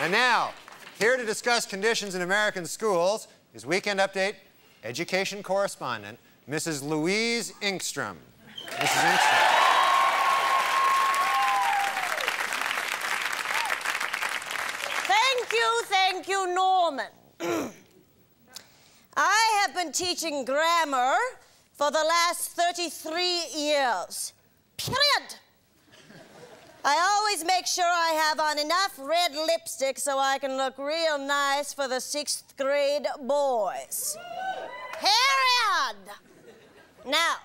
And now, here to discuss conditions in American schools is Weekend Update education correspondent, Mrs. Louise Ingstrom. Mrs. Thank you, thank you, Norman. I have been teaching grammar for the last 33 years. Period. I always make sure I have on enough red lipstick so I can look real nice for the sixth grade boys. Period. Now,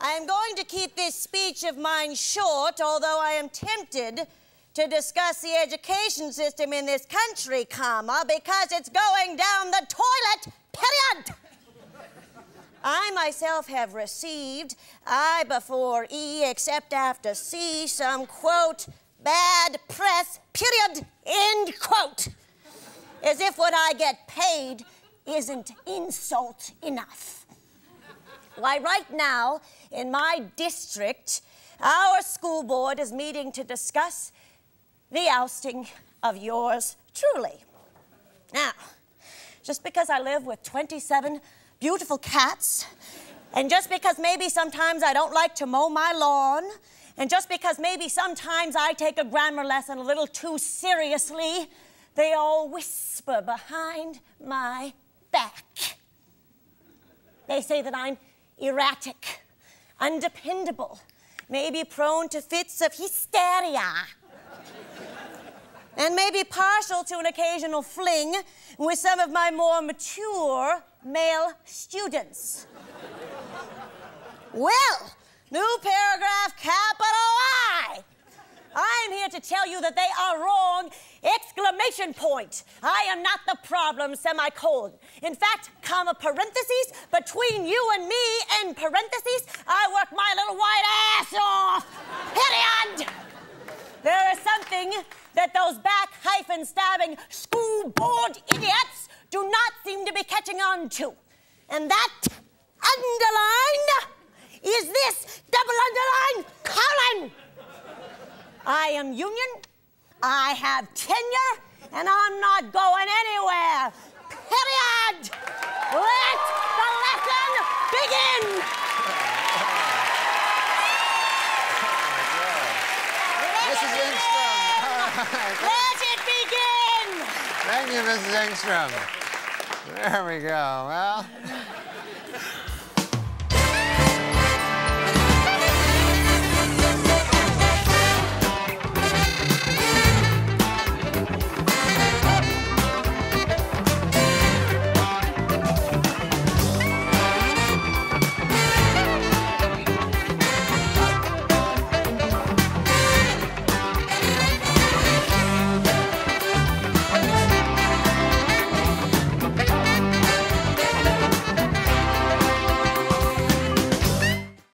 I am going to keep this speech of mine short, although I am tempted to discuss the education system in this country, comma, because it's going down the toilet, period. I myself have received, I before E except after C, some quote, bad press, period, end quote. As if what I get paid isn't insult enough. Why, right now, in my district, our school board is meeting to discuss the ousting of yours truly. Now, just because I live with 27 beautiful cats, and just because maybe sometimes I don't like to mow my lawn, and just because maybe sometimes I take a grammar lesson a little too seriously, they all whisper behind my back. They say that I'm erratic, undependable, maybe prone to fits of hysteria, and maybe partial to an occasional fling with some of my more mature male students. well, new paragraph, capital I. I'm here to tell you that they are wrong! Exclamation point! I am not the problem, semicolon. In fact, comma parentheses, between you and me, end parentheses, I work my little white ass off! Period! Something that those back hyphen stabbing school board idiots do not seem to be catching on to. And that underlined is this double underline colon. I am union, I have tenure, and I'm not going anywhere. Period. Let the lesson begin. Mrs. Ingstrom. Let it begin. Thank you, Mrs. Ingstrom. There we go. Well.